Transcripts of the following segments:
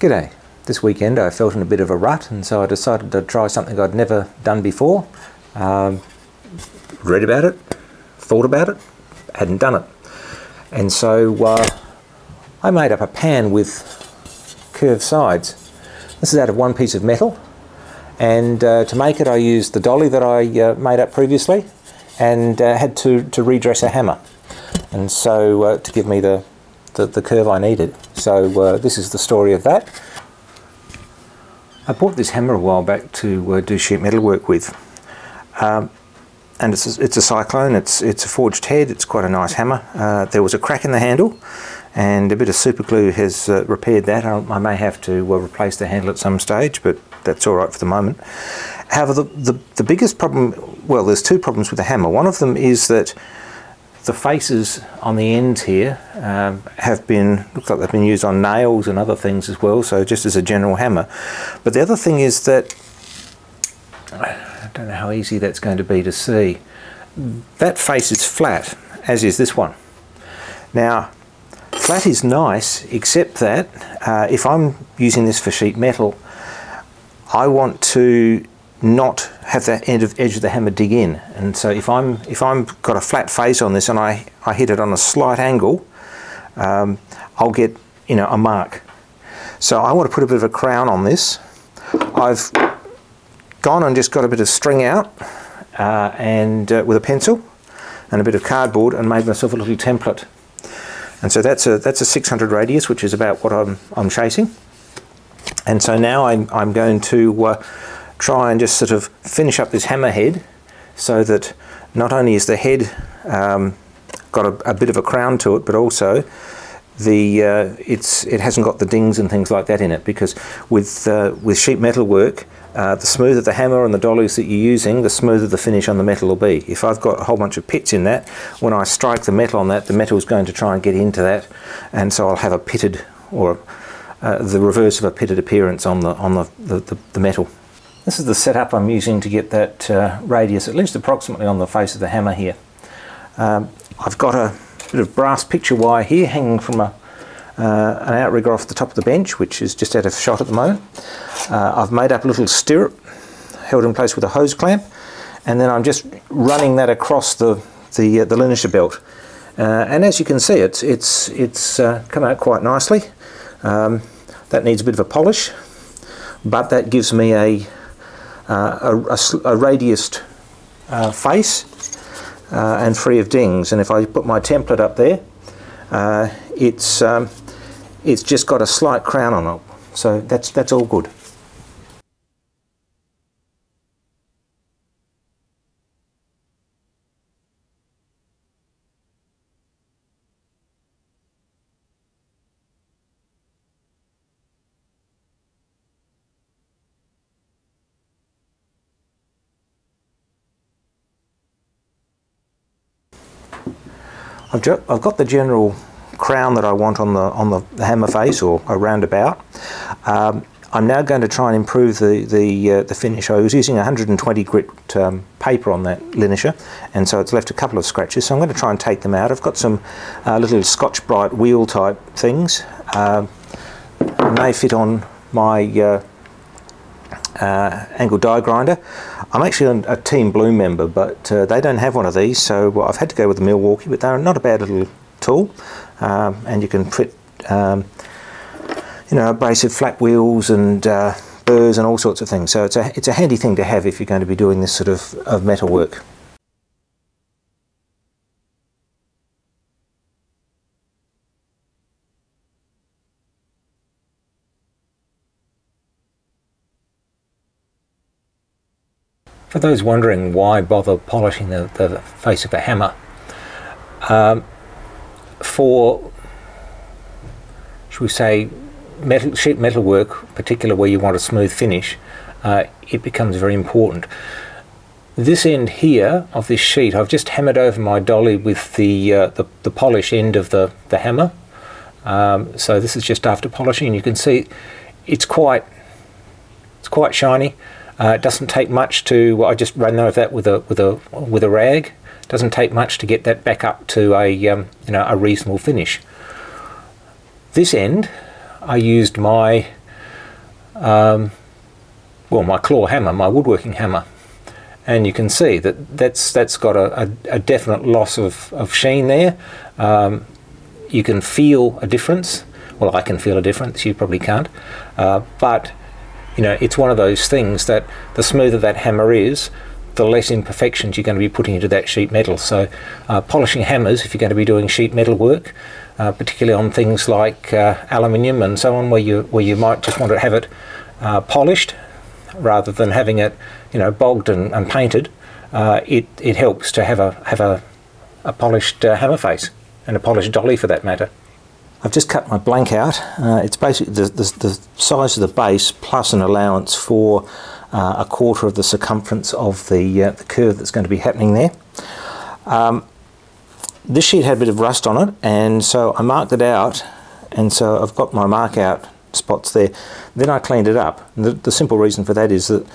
G'day. This weekend I felt in a bit of a rut and so I decided to try something I'd never done before. Um, read about it, thought about it, hadn't done it. And so uh, I made up a pan with curved sides. This is out of one piece of metal and uh, to make it I used the dolly that I uh, made up previously and uh, had to, to redress a hammer and so uh, to give me the, the, the, curve I needed. So uh, this is the story of that. I bought this hammer a while back to uh, do sheet metal work with. Um, and it's a, it's a cyclone, it's, it's a forged head, it's quite a nice hammer. Uh, there was a crack in the handle and a bit of super glue has uh, repaired that. I, I, may have to uh, replace the handle at some stage, but that's all right for the moment. However, the, the, the biggest problem, well, there's two problems with the hammer. One of them is that the faces on the ends here um, have been, looks like they've been used on nails and other things as well, so just as a general hammer. But the other thing is that, I don't know how easy that's going to be to see, that face is flat, as is this one. Now, flat is nice, except that uh, if I'm using this for sheet metal, I want to not have the end of edge of the hammer dig in. And so if I'm if I'm got a flat face on this and I, I hit it on a slight angle, um, I'll get you know a mark. So I want to put a bit of a crown on this. I've gone and just got a bit of string out uh, and uh, with a pencil and a bit of cardboard and made myself a little template. And so that's a that's a 600 radius, which is about what I'm I'm chasing. And so now I'm I'm going to uh, try and just sort of finish up this hammerhead so that not only is the head um, got a, a, bit of a crown to it, but also the uh, it's it hasn't got the dings and things like that in it because with uh, with sheet metal work uh, the smoother the hammer and the dollies that you're using the smoother the finish on the metal will be. If I've got a whole bunch of pits in that when I strike the metal on that the metal is going to try and get into that and so I'll have a pitted or uh, the reverse of a pitted appearance on the on the, the, the, the metal this is the setup I'm using to get that uh, radius at least approximately on the face of the hammer here. Um, I've got a bit of brass picture wire here hanging from a, uh, an outrigger off the top of the bench which is just out of shot at the moment. Uh, I've made up a little stirrup held in place with a hose clamp and then I'm just running that across the, the, uh, the linisher belt. Uh, and as you can see it's, it's, it's uh, come out quite nicely. Um, that needs a bit of a polish but that gives me a a, a, a radiused uh, face uh, and free of dings. And if I put my template up there, it's um, it's just got a slight crown on it. So that's that's all good. I've, I've got the general crown that I want on the on the hammer face or a roundabout. Um, I'm now going to try and improve the the, uh, the finish. I was using 120 grit um, paper on that linisher, and so it's left a couple of scratches. So I'm going to try and take them out. I've got some uh, little Scotch-Brite wheel type things. Uh, may fit on my uh, angle die grinder. I'm actually a Team Blue member, but uh, they don't have one of these, so well, I've had to go with the Milwaukee, but they're not a bad little tool, um, and you can fit, um, you know, abrasive flat wheels and uh, burrs and all sorts of things. So it's a it's a handy thing to have if you're going to be doing this sort of, of metal work. For those wondering why bother polishing the, the face of a hammer, um, for, should we say, metal, sheet metal work, particularly where you want a smooth finish, uh, it becomes very important. This end here of this sheet, I've just hammered over my dolly with the, uh, the, the, polish end of the, the hammer. Um, so this is just after polishing. And you can see it's quite, it's quite shiny. Uh, it doesn't take much to. Well, I just run over that with a with a with a rag. It doesn't take much to get that back up to a um, you know a reasonable finish. This end, I used my um, well, my claw hammer, my woodworking hammer, and you can see that that's that's got a, a, a definite loss of, of sheen there. Um, you can feel a difference. Well, I can feel a difference. You probably can't, uh, but you know it's one of those things that the smoother that hammer is, the less imperfections you're going to be putting into that sheet metal. So, uh, polishing hammers, if you're going to be doing sheet metal work, uh, particularly on things like uh, aluminium and so on, where you where you might just want to have it uh, polished rather than having it, you know, bogged and, and painted, uh, it it helps to have a have a, a polished uh, hammer face and a polished dolly for that matter. I've just cut my blank out. Uh, it's basically the, the, the, size of the base plus an allowance for uh, a quarter of the circumference of the, uh, the curve that's going to be happening there. Um, this sheet had a bit of rust on it and so I marked it out and so I've got my mark out spots there. Then I cleaned it up. The, the, simple reason for that is that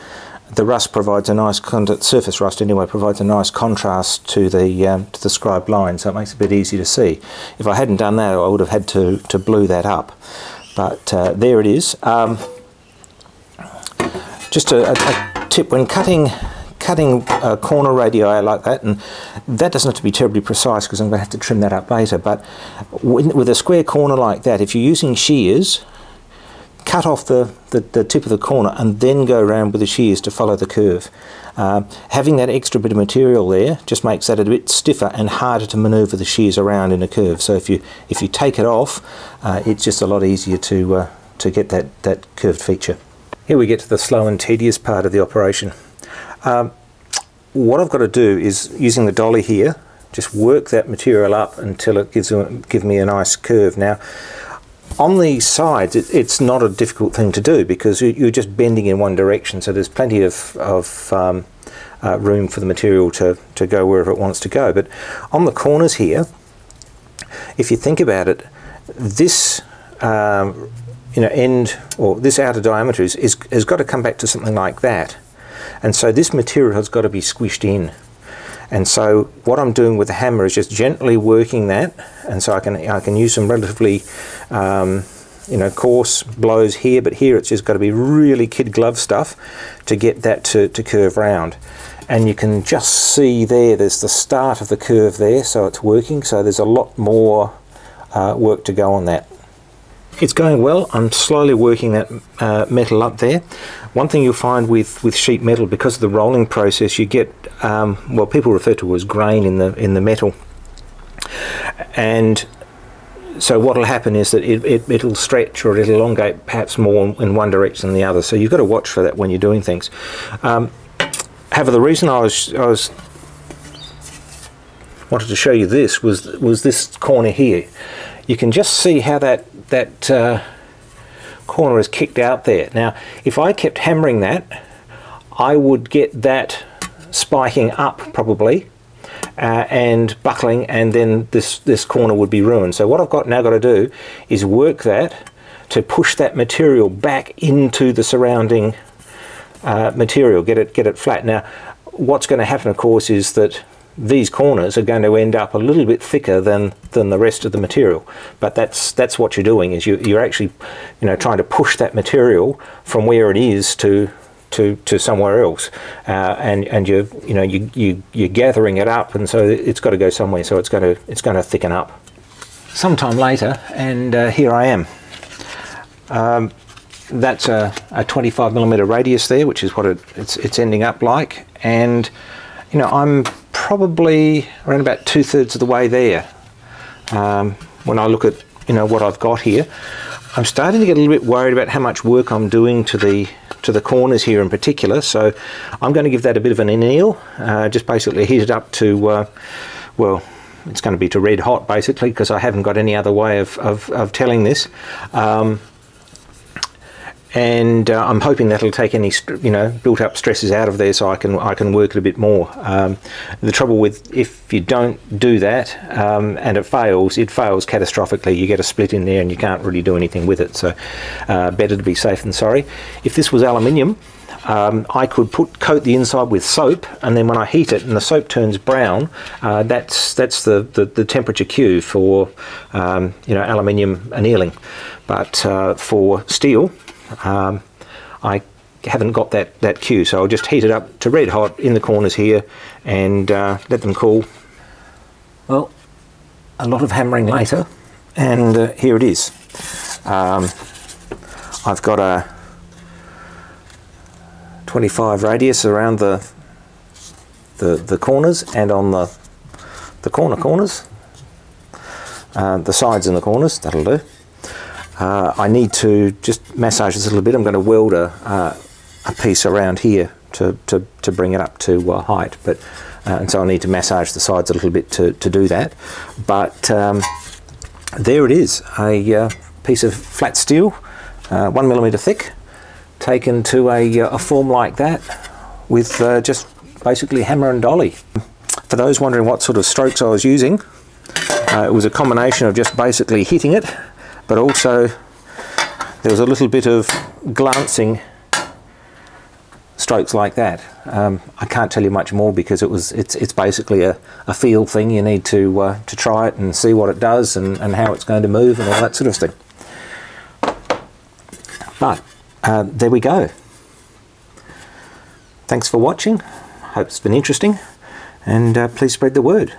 the rust provides a nice surface rust anyway provides a nice contrast to the um, to the scribed line, so it makes it a bit easy to see. If I hadn't done that, I would have had to to blue that up. But uh, there it is. Um, just a, a, tip when cutting cutting a corner radii like that, and that doesn't have to be terribly precise because I'm going to have to trim that up later, but with a square corner like that, if you're using shears, cut off the, the, the, tip of the corner and then go around with the shears to follow the curve. Uh, having that extra bit of material there just makes that a bit stiffer and harder to manoeuvre the shears around in a curve. So if you if you take it off, uh, it's just a lot easier to uh, to get that, that curved feature. Here we get to the slow and tedious part of the operation. Um, what I've got to do is, using the dolly here, just work that material up until it gives, give me a nice curve. Now, on the sides, it, it's not a difficult thing to do because you're just bending in one direction, so there's plenty of, of um, uh, room for the material to, to go wherever it wants to go. But on the corners here, if you think about it, this um, you know end or this outer diameter is, is, has got to come back to something like that. And so this material has got to be squished in. And so what I'm doing with the hammer is just gently working that, and so I can I can use some relatively um, you know coarse blows here, but here it's just got to be really kid glove stuff to get that to, to curve round. And you can just see there, there's the start of the curve there, so it's working. So there's a lot more uh, work to go on that. It's going well. I'm slowly working that uh, metal up there. One thing you'll find with, with sheet metal, because of the rolling process, you get um, what people refer to as grain in the in the metal, and so what will happen is that it, it, it'll stretch or it'll elongate perhaps more in one direction than the other. So you've got to watch for that when you're doing things. Um, however, the reason I was I was wanted to show you this was was this corner here. You can just see how that that uh, corner is kicked out there. Now, if I kept hammering that, I would get that spiking up probably uh, and buckling and then this, this corner would be ruined. So what I've got now got to do is work that to push that material back into the surrounding uh, material, get it, get it flat. Now, what's going to happen, of course, is that these corners are going to end up a little bit thicker than than the rest of the material. But that's that's what you're doing is you, you're actually you know trying to push that material from where it is to to, to somewhere else. Uh, and and you you know you, you you're gathering it up and so it's got to go somewhere. So it's going to it's going to thicken up. Sometime later and uh, here I am. Um, that's a, a 25 millimeter radius there which is what it, it's, it's ending up like. And you know I'm probably around about two thirds of the way there. Um, when I look at you know what I've got here, I'm starting to get a little bit worried about how much work I'm doing to the to the corners here in particular. So I'm going to give that a bit of an anneal, uh, just basically heat it up to uh, well. It's going to be to red hot basically because I haven't got any other way of, of, of telling this. Um, and uh, I'm hoping that'll take any you know built up stresses out of there so I can I can work it a bit more. Um, the trouble with if you don't do that um, and it fails, it fails catastrophically. You get a split in there and you can't really do anything with it. So uh, better to be safe than sorry. If this was aluminium. Um, I could put coat the inside with soap, and then when I heat it and the soap turns brown, uh, that's that's the, the, the, temperature cue for um, you know aluminium annealing. But uh, for steel, um, I haven't got that, that cue. So I'll just heat it up to red hot in the corners here and uh, let them cool. Well, a lot of hammering later and uh, here it is. Um, I've got a 25 radius around the, the, the corners and on the, the corner corners, uh, the sides and the corners, that'll do. Uh, I need to just massage this a little bit. I'm going to weld a, uh, a piece around here to, to, to bring it up to uh, height. But uh, and so I need to massage the sides a little bit to, to do that. But um, there it is, a uh, piece of flat steel, uh, one millimeter thick, taken to a, a form like that with just basically hammer and dolly. For those wondering what sort of strokes I was using, it was a combination of just basically hitting it, but also there was a little bit of glancing strokes like that. Um, I can't tell you much more because it was it's it's basically a, a feel thing. You need to uh, to try it and see what it does and, and how it's going to move and all that sort of thing. But uh, there we go. Thanks for watching. Hope it's been interesting and uh, please spread the word.